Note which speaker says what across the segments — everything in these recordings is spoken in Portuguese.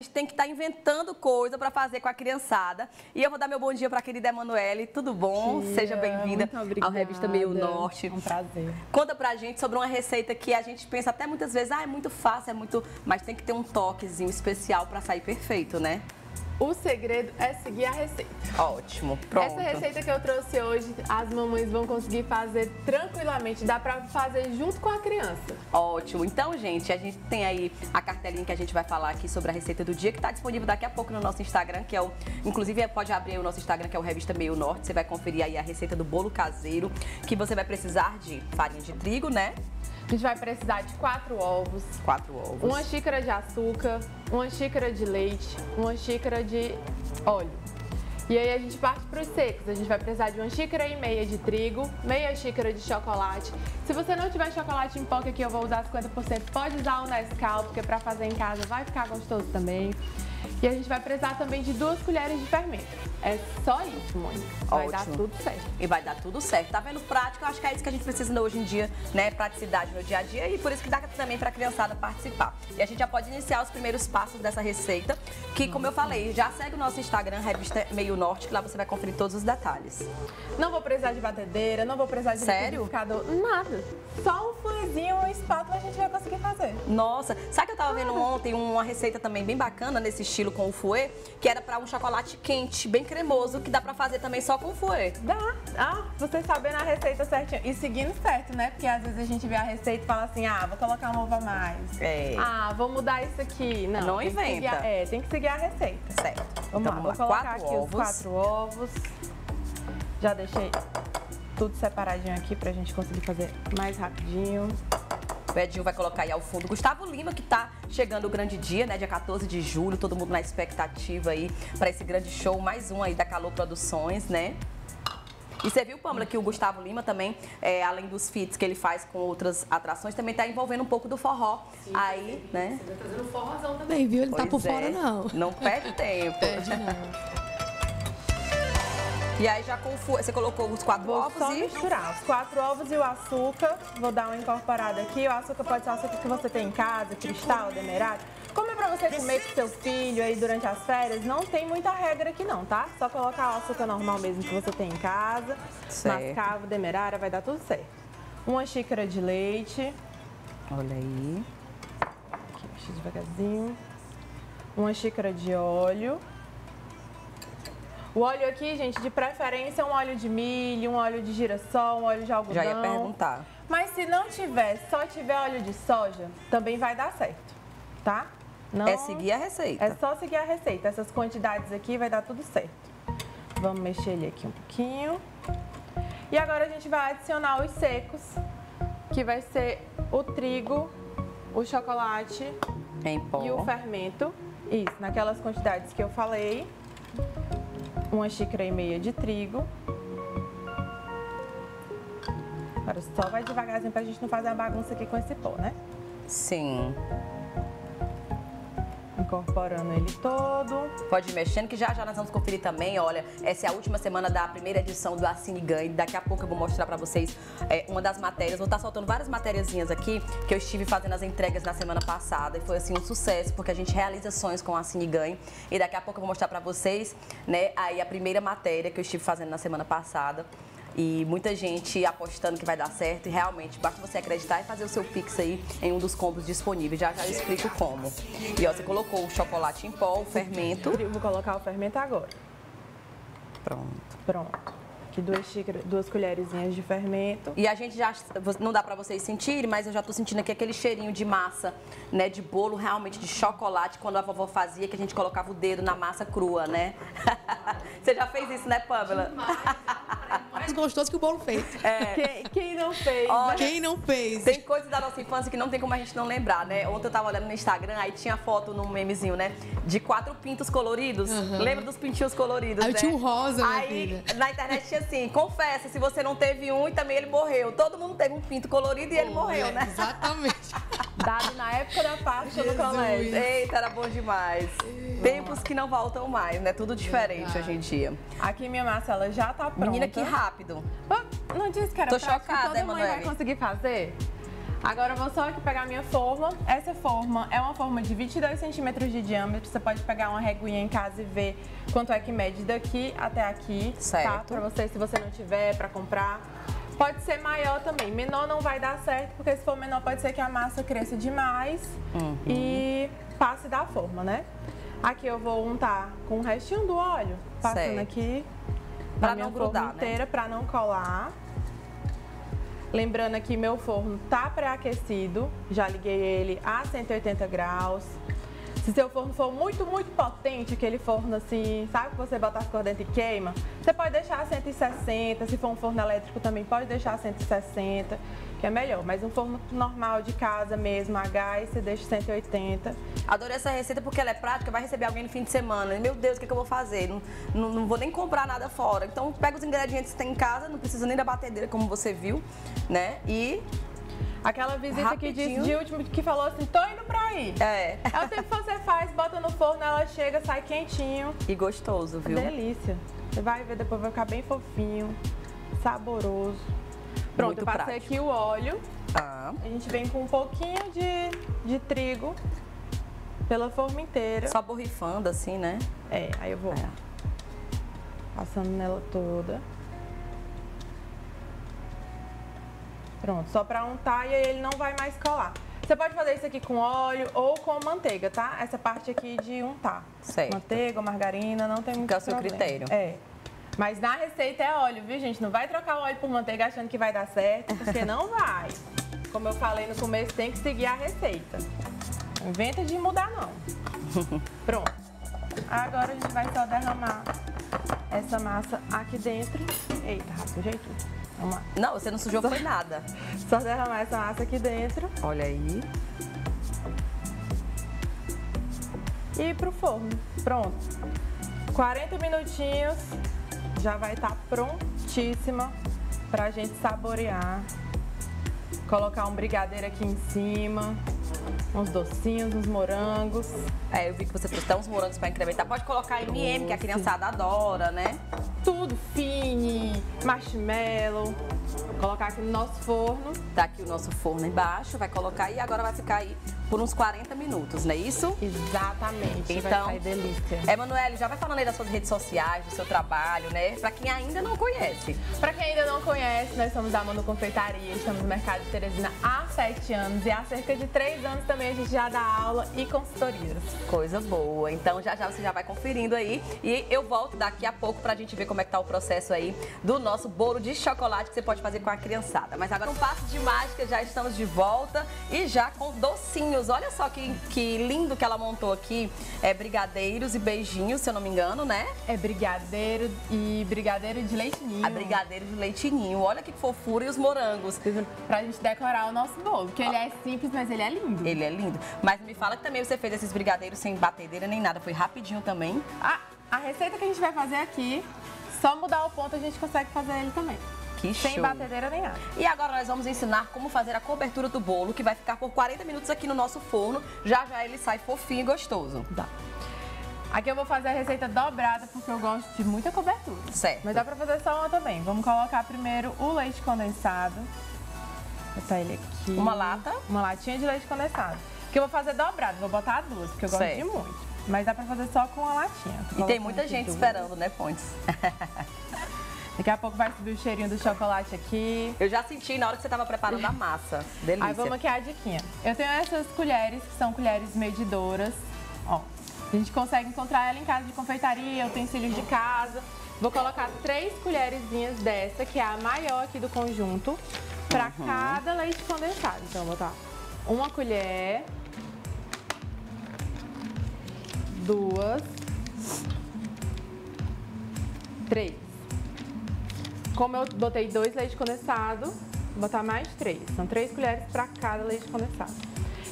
Speaker 1: A gente tem que estar tá inventando coisa para fazer com a criançada. E eu vou dar meu bom dia para a querida Emanuele. Tudo bom?
Speaker 2: Tia,
Speaker 1: Seja bem-vinda ao Revista Meio Norte.
Speaker 2: É um prazer.
Speaker 1: Conta pra gente sobre uma receita que a gente pensa até muitas vezes, ah, é muito fácil, é muito. Mas tem que ter um toquezinho especial para sair perfeito, né?
Speaker 2: O segredo é seguir a receita.
Speaker 1: Ótimo, pronto.
Speaker 2: Essa receita que eu trouxe hoje, as mamães vão conseguir fazer tranquilamente. Dá pra fazer junto com a criança.
Speaker 1: Ótimo. Então, gente, a gente tem aí a cartelinha que a gente vai falar aqui sobre a receita do dia, que tá disponível daqui a pouco no nosso Instagram, que é o... Inclusive, pode abrir o nosso Instagram, que é o Revista Meio Norte. Você vai conferir aí a receita do bolo caseiro, que você vai precisar de farinha de trigo, né?
Speaker 2: A gente vai precisar de quatro ovos.
Speaker 1: Quatro ovos.
Speaker 2: Uma xícara de açúcar, uma xícara de leite, uma xícara de óleo. E aí a gente parte para os secos. A gente vai precisar de uma xícara e meia de trigo, meia xícara de chocolate. Se você não tiver chocolate em pó, que aqui eu vou usar 50%, pode usar o Nescau, porque para fazer em casa vai ficar gostoso também. E a gente vai precisar também de duas colheres de fermento. É só isso, Mônica. Vai
Speaker 1: Ótimo.
Speaker 2: dar tudo certo.
Speaker 1: E vai dar tudo certo. Tá vendo prático? Eu acho que é isso que a gente precisa hoje em dia, né? Praticidade no dia a dia e por isso que dá também pra criançada participar. E a gente já pode iniciar os primeiros passos dessa receita, que como eu falei, já segue o nosso Instagram, Revista Meio Norte, que lá você vai conferir todos os detalhes.
Speaker 2: Não vou precisar de batedeira, não vou precisar de
Speaker 1: Sério?
Speaker 2: nada. Só um fuezinho, uma espátula a gente vai conseguir fazer.
Speaker 1: Nossa, sabe que eu tava vendo ontem uma receita também bem bacana nesse estilo com o fouet, que era para um chocolate quente, bem cremoso, que dá para fazer também só com fouet.
Speaker 2: Dá. Ah, você sabendo a receita certinho e seguindo certo, né? Porque às vezes a gente vê a receita e fala assim, ah, vou colocar um ovo a mais.
Speaker 1: É.
Speaker 2: Ah, vou mudar isso aqui. Não,
Speaker 1: Não inventa.
Speaker 2: a- é, tem que seguir a receita.
Speaker 1: Certo.
Speaker 2: Vamos
Speaker 1: então,
Speaker 2: lá, vou colocar
Speaker 1: Quatro
Speaker 2: aqui
Speaker 1: ovos.
Speaker 2: os quatro ovos. Já deixei tudo separadinho aqui pra gente conseguir fazer mais rapidinho.
Speaker 1: O Edinho vai colocar aí ao fundo. Gustavo Lima, que tá chegando o grande dia, né? Dia 14 de julho, todo mundo na expectativa aí para esse grande show, mais um aí da Calor Produções, né? E você viu, Pâmela, que o Gustavo Lima também, é, além dos feats que ele faz com outras atrações, também tá envolvendo um pouco do forró aí, né?
Speaker 3: Tá fazendo forrozão também, viu? Ele tá
Speaker 1: Pois
Speaker 3: por
Speaker 1: é.
Speaker 3: fora, não.
Speaker 1: Não perde tempo.
Speaker 3: Perde, não.
Speaker 1: E aí já com o fu- você colocou os quatro
Speaker 2: Vou
Speaker 1: ovos
Speaker 2: só
Speaker 1: e...
Speaker 2: misturar os quatro ovos e o açúcar. Vou dar uma incorporada aqui. O açúcar pode ser o açúcar que você tem em casa, cristal, demerara. Como é pra você comer com seu filho aí durante as férias, não tem muita regra aqui não, tá? Só colocar o açúcar normal mesmo que você tem em casa.
Speaker 1: Certo.
Speaker 2: Mascavo, demerara, vai dar tudo certo. Uma xícara de leite.
Speaker 1: Olha aí.
Speaker 2: Aqui, devagarzinho. Uma xícara de óleo. O óleo aqui, gente, de preferência é um óleo de milho, um óleo de girassol, um óleo de algodão.
Speaker 1: Já ia perguntar.
Speaker 2: Mas se não tiver, só tiver óleo de soja, também vai dar certo, tá? Não...
Speaker 1: É seguir a receita.
Speaker 2: É só seguir a receita. Essas quantidades aqui vai dar tudo certo. Vamos mexer ele aqui um pouquinho. E agora a gente vai adicionar os secos, que vai ser o trigo, o chocolate
Speaker 1: Em pó.
Speaker 2: e o fermento. Isso, naquelas quantidades que eu falei. Uma xícara e meia de trigo. Agora só vai devagarzinho pra gente não fazer uma bagunça aqui com esse pó, né?
Speaker 1: Sim.
Speaker 2: Incorporando ele todo.
Speaker 1: Pode ir mexendo, que já já nós vamos conferir também. Olha, essa é a última semana da primeira edição do Assine Ganhe. Daqui a pouco eu vou mostrar pra vocês é, uma das matérias. Vou estar soltando várias matériazinhas aqui que eu estive fazendo as entregas na semana passada. E foi assim um sucesso, porque a gente realiza sonhos com o Assine Ganhe. E daqui a pouco eu vou mostrar pra vocês, né, aí a primeira matéria que eu estive fazendo na semana passada. E muita gente apostando que vai dar certo. E realmente, basta você acreditar e fazer o seu Pix aí em um dos combos disponíveis. Já já eu explico como. E ó, você colocou o chocolate em pó, o fermento.
Speaker 2: Vou colocar o fermento agora.
Speaker 1: Pronto.
Speaker 2: Pronto. Aqui duas xícaras, duas colherzinhas de fermento.
Speaker 1: E a gente já, não dá pra vocês sentirem, mas eu já tô sentindo aqui aquele cheirinho de massa, né, de bolo, realmente de chocolate, quando a vovó fazia, que a gente colocava o dedo na massa crua, né? Você já fez isso, né, Pamela?
Speaker 3: Mais gostoso que o bolo feito.
Speaker 2: Quem, quem não fez?
Speaker 1: Olha?
Speaker 3: Quem não fez?
Speaker 1: Tem coisas da nossa infância que não tem como a gente não lembrar, né? Ontem eu tava olhando no Instagram, aí tinha foto num memezinho, né? De quatro pintos coloridos. Lembra dos pintinhos coloridos,
Speaker 3: Aí
Speaker 1: né?
Speaker 3: tinha um rosa, minha
Speaker 1: Aí
Speaker 3: filha.
Speaker 1: na internet tinha assim, confessa se você não teve um e também ele morreu. Todo mundo teve um pinto colorido e ele morreu,
Speaker 3: É,
Speaker 1: né?
Speaker 3: Exatamente.
Speaker 2: Dado na época da Páscoa do
Speaker 3: Jesus.
Speaker 2: colégio.
Speaker 1: Eita, era bom demais. Tempos que não voltam mais, né? Tudo diferente hoje em dia.
Speaker 2: Aqui minha massa ela já tá pronta.
Speaker 1: Menina, que rápido.
Speaker 2: Ah, Não disse que era
Speaker 1: Tô
Speaker 2: prático,
Speaker 1: chocada,
Speaker 2: toda mãe vai conseguir fazer? Agora eu vou só aqui pegar a minha forma. Essa forma é uma forma de 22 centímetros de diâmetro. Você pode pegar uma reguinha em casa e ver quanto é que mede daqui até aqui, tá?
Speaker 1: Certo.
Speaker 2: Pra você, se você não tiver pra comprar. Pode ser maior também. Menor não vai dar certo, porque se for menor pode ser que a massa cresça demais e passe da forma, né? Aqui eu vou untar com o restinho do óleo, passando
Speaker 1: Certo.
Speaker 2: aqui
Speaker 1: Pra
Speaker 2: na minha
Speaker 1: não grudar,
Speaker 2: forma
Speaker 1: né?
Speaker 2: inteira, pra não colar. Lembrando aqui, meu forno tá pré-aquecido, já liguei ele a 180 graus. Se seu forno for muito, muito potente, aquele forno assim, sabe que você bota as dentro e queima, você pode deixar a 160, se for um forno elétrico também pode deixar a 160, que é melhor. Mas um forno normal de casa mesmo, a gás, você deixa 180.
Speaker 1: Adorei essa receita porque ela é prática, vai receber alguém no fim de semana. Meu Deus, o que, que eu vou fazer? Não, não, não vou nem comprar nada fora. Então, pega os ingredientes que tem em casa, não precisa nem da batedeira, como você viu, né? E
Speaker 2: Aquela visita que disse
Speaker 1: Rapidinho.
Speaker 2: de último que falou assim, tô indo aí.
Speaker 1: é.
Speaker 2: É o tempo que você faz, bota no forno, ela chega, sai quentinho.
Speaker 1: E gostoso, viu?
Speaker 2: Delícia. Você vai ver, depois vai ficar bem fofinho, saboroso. Pronto,
Speaker 1: Muito
Speaker 2: eu passei
Speaker 1: prático.
Speaker 2: aqui o óleo.
Speaker 1: Ah,
Speaker 2: A gente vem com um pouquinho de, de trigo pela forma inteira.
Speaker 1: só borrifando assim, né?
Speaker 2: É, aí eu vou
Speaker 1: É.
Speaker 2: passando nela toda. Pronto, só pra untar e aí ele não vai mais colar. Você pode fazer isso aqui com óleo ou com manteiga, tá? Essa parte aqui de untar.
Speaker 1: Certo.
Speaker 2: Manteiga margarina, não tem muito
Speaker 1: Fica ao seu
Speaker 2: problema.
Speaker 1: critério.
Speaker 2: É. Mas na receita é óleo, viu, gente? Não vai trocar o óleo por manteiga achando que vai dar certo, porque não vai. Como eu falei no começo, tem que seguir a receita. Não inventa de mudar, não. Pronto. Agora a gente vai só derramar essa massa aqui dentro. Eita, sujei tudo.
Speaker 1: Não, você não sujou foi nada.
Speaker 2: Só derramar essa massa aqui dentro
Speaker 1: Olha aí.
Speaker 2: e pro forno. Pronto. 40 minutinhos já vai estar prontíssima pra gente saborear. Colocar um brigadeiro aqui em cima, uns docinhos, uns morangos.
Speaker 1: É, eu vi que você trouxe até uns morangos pra incrementar. Pode colocar M&M, que a criançada adora, né?
Speaker 2: Tudo fine, marshmallow. Colocar aqui no nosso forno.
Speaker 1: Tá aqui o nosso forno embaixo, vai colocar e agora vai ficar aí por uns 40 minutos, não é isso?
Speaker 2: Exatamente.
Speaker 1: Então-
Speaker 2: vai sair delícia.
Speaker 1: Emanuele, já vai falando aí das suas redes sociais, do seu trabalho, né? Pra quem ainda não conhece.
Speaker 2: Pra quem ainda não conhece, nós somos da Mano Confeitaria, estamos no mercado de Teresina há 7 anos e há cerca de 3 anos também a gente já dá aula e consultorias.
Speaker 1: Coisa boa. Então já já você já vai conferindo aí. E eu volto daqui a pouco pra gente ver como é que tá o processo aí do nosso bolo de chocolate que você pode fazer com a criançada. Mas agora um passo de mágica, já estamos de volta e já com docinhos. Olha só que, que lindo que ela montou aqui. É brigadeiros e beijinhos, se eu não me engano, né?
Speaker 2: É brigadeiro e brigadeiro de leite ninho.
Speaker 1: A brigadeiro de leitinho. Olha que fofura e os morangos.
Speaker 2: Pra gente decorar o nosso bolo, que ele é simples, mas ele é lindo.
Speaker 1: Ele é lindo. Mas me fala que também você fez esses brigadeiros sem batedeira nem nada. Foi rapidinho também.
Speaker 2: A, a receita que a gente vai fazer aqui, só mudar o ponto a gente consegue fazer ele também.
Speaker 1: Que
Speaker 2: Sem
Speaker 1: show.
Speaker 2: batedeira nem nada.
Speaker 1: E agora nós vamos ensinar como fazer a cobertura do bolo, que vai ficar por 40 minutos aqui no nosso forno. Já já ele sai fofinho e gostoso.
Speaker 2: Tá. Aqui eu vou fazer a receita dobrada porque eu gosto de muita cobertura.
Speaker 1: Certo.
Speaker 2: Mas dá pra fazer só uma também. Vamos colocar primeiro o leite condensado. Botar ele aqui.
Speaker 1: Uma lata?
Speaker 2: Uma latinha de leite condensado. Que eu vou fazer dobrado, vou botar duas, porque eu gosto
Speaker 1: Certo.
Speaker 2: de muito. Mas dá pra fazer só com uma latinha.
Speaker 1: E tem muita gente esperando, né, Pontes?
Speaker 2: Daqui a pouco vai subir o cheirinho do chocolate aqui.
Speaker 1: Eu já senti na hora que você estava preparando a massa. Delícia.
Speaker 2: Aí vamos aqui a diquinha. Eu tenho essas colheres, que são colheres medidoras. Ó, a gente consegue encontrar ela em casa de confeitaria, utensílios de casa. Vou colocar três colherzinhas dessa, que é a maior aqui do conjunto, para cada leite condensado. Então, vou botar uma colher, duas, três. Como eu botei dois leite condensado, vou botar mais três. São três colheres para cada leite condensado.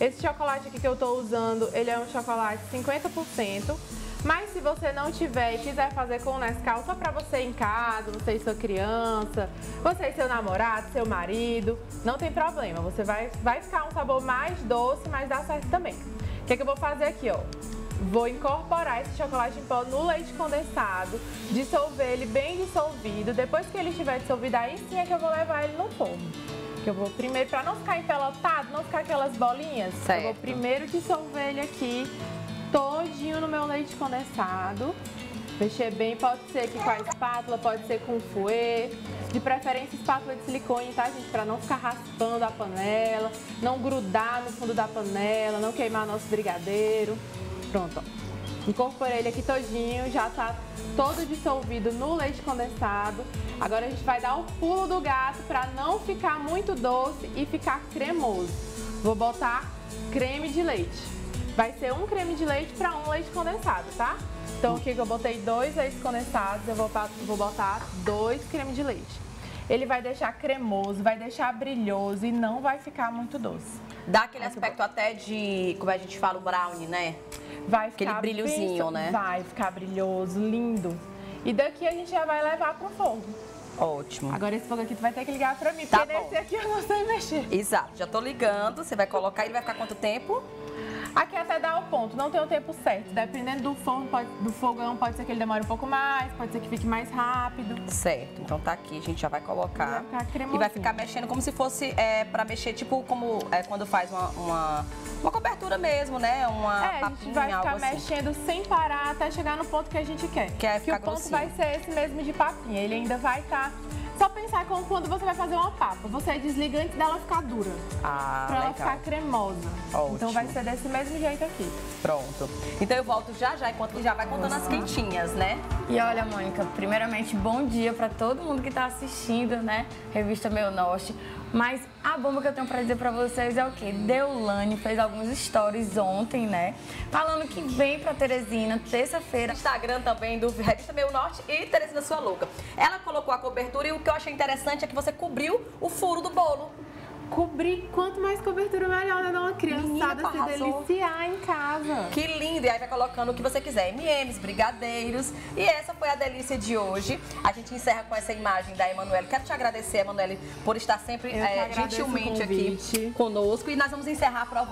Speaker 2: Esse chocolate aqui que eu tô usando, ele é um chocolate 50%. Mas se você não tiver e quiser fazer com o Nescau só para você em casa, você e sua criança, você e seu namorado, seu marido, não tem problema. Você vai, vai ficar um sabor mais doce, mas dá certo também. O que, é que eu vou fazer aqui, ó? Vou incorporar esse chocolate em pó no leite condensado, dissolver ele bem dissolvido. Depois que ele estiver dissolvido, aí sim é que eu vou levar ele no forno. Que eu vou primeiro, pra não ficar empelotado, não ficar aquelas bolinhas, eu
Speaker 1: Certo.
Speaker 2: vou primeiro dissolver ele aqui todinho no meu leite condensado. Mexer bem, pode ser que com a espátula, pode ser com fouet. De preferência espátula de silicone, tá, gente? Pra não ficar raspando a panela, não grudar no fundo da panela, não queimar nosso brigadeiro. Pronto, ó. Incorporei ele aqui todinho, já tá todo dissolvido no leite condensado. Agora a gente vai dar o pulo do gato para não ficar muito doce e ficar cremoso. Vou botar creme de leite. Vai ser um creme de leite para um leite condensado, tá? Então aqui que eu botei dois leites condensados, eu vou, vou botar dois cremes de leite. Ele vai deixar cremoso, vai deixar brilhoso e não vai ficar muito doce.
Speaker 1: Dá aquele aspecto até de, como a gente fala, o brownie, né?
Speaker 2: Vai
Speaker 1: Aquele
Speaker 2: ficar
Speaker 1: brilhozinho,
Speaker 2: bem-
Speaker 1: né?
Speaker 2: Vai ficar brilhoso, lindo. E daqui a gente já vai levar pro fogo.
Speaker 1: Ótimo.
Speaker 2: Agora esse fogo aqui tu vai ter que ligar pra mim,
Speaker 1: Tá
Speaker 2: porque
Speaker 1: bom.
Speaker 2: nesse aqui eu não sei mexer.
Speaker 1: Exato, já tô ligando. Você vai colocar, ele vai ficar quanto tempo?
Speaker 2: Aqui até dá o ponto, não tem o tempo certo. Dependendo do forno, pode- do fogão, pode ser que ele demore um pouco mais, pode ser que fique mais rápido.
Speaker 1: Certo, então tá aqui, a gente já vai colocar.
Speaker 2: Vai
Speaker 1: e vai ficar mexendo como se fosse é, pra mexer, tipo, como é, quando faz uma, uma, uma cobertura mesmo, né? Uma
Speaker 2: É, a gente
Speaker 1: papinha,
Speaker 2: vai ficar
Speaker 1: assim.
Speaker 2: mexendo sem parar até chegar no ponto que a gente quer.
Speaker 1: Que é
Speaker 2: que o ponto
Speaker 1: grossinho.
Speaker 2: vai ser esse mesmo de papinha. Ele ainda vai estar. Só pensar como quando você vai fazer uma papa. Você desliga antes dela ficar dura.
Speaker 1: Ah,
Speaker 2: pra ela
Speaker 1: legal.
Speaker 2: ficar cremosa.
Speaker 1: Ótimo.
Speaker 2: Então vai ser desse mesmo jeito aqui.
Speaker 1: Pronto. Então eu volto já já, enquanto já vai contando as quentinhas, né?
Speaker 4: E olha, Mônica, primeiramente, bom dia para todo mundo que está assistindo, né? Revista Meu Norte. Mas a bomba que eu tenho para dizer para vocês é o quê? Deulane fez alguns stories ontem, né? Falando que vem para Teresina terça-feira.
Speaker 1: Instagram também do Revista Meu Norte e Teresina Sua Louca. Ela colocou a cobertura e o que eu achei interessante é que você cobriu o furo do bolo.
Speaker 2: Cobrir quanto mais cobertura melhor, né? Uma criançada se
Speaker 1: arrasou.
Speaker 2: deliciar em casa.
Speaker 1: Que lindo! E aí vai colocando o que você quiser, MMs, brigadeiros. E essa foi a delícia de hoje. A gente encerra com essa imagem da Emanuele. Quero te agradecer, Emanuele, por estar sempre
Speaker 2: o
Speaker 1: gentilmente aqui conosco. E nós vamos encerrar provando